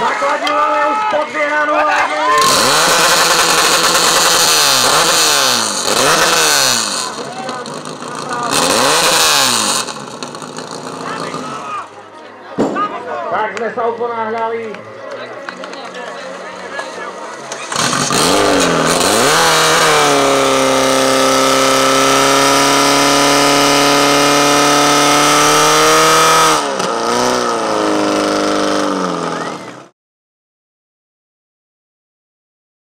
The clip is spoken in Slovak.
Základní máme už podbieranú, Tak sme sa uponáhľali.